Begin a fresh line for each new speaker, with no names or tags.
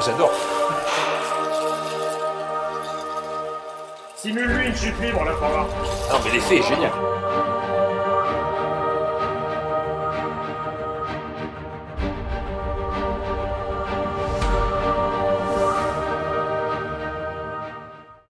Ah, j'adore.
Simule-lui une chute libre, là, pour.
Non, ah, mais l'effet est génial.